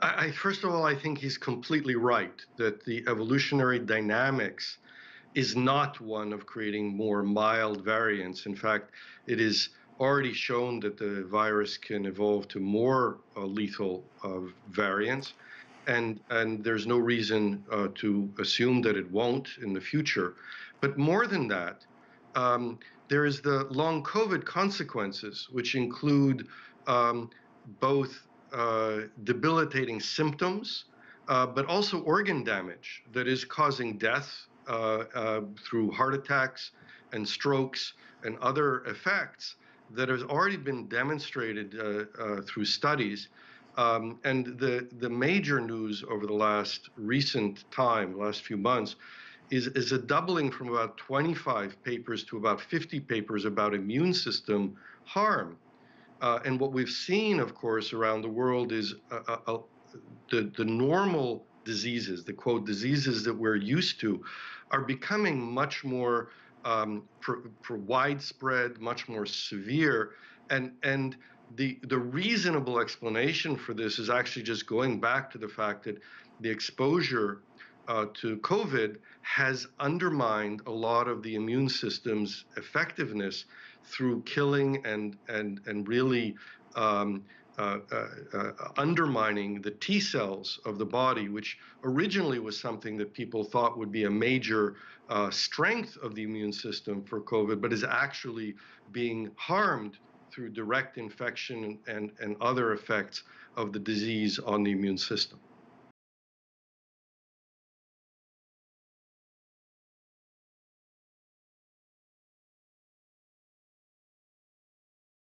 I, first of all, I think he's completely right that the evolutionary dynamics is not one of creating more mild variants. In fact, it is already shown that the virus can evolve to more uh, lethal uh, variants, and and there's no reason uh, to assume that it won't in the future. But more than that, um, there is the long COVID consequences, which include um, both uh, debilitating symptoms, uh, but also organ damage that is causing death uh, uh through heart attacks and strokes and other effects that has already been demonstrated through studies. Um, and the, the major news over the last recent time, last few months, is, is a doubling from about 25 papers to about 50 papers about immune system harm. Uh, and what we've seen, of course, around the world is uh, uh, the, the normal diseases, the quote, diseases that we're used to, are becoming much more um, for, for widespread, much more severe. And, and the, the reasonable explanation for this is actually just going back to the fact that the exposure uh, to COVID has undermined a lot of the immune system's effectiveness through killing and and and really um, uh, uh, uh, undermining the T cells of the body, which originally was something that people thought would be a major uh, strength of the immune system for COVID, but is actually being harmed through direct infection and, and other effects of the disease on the immune system.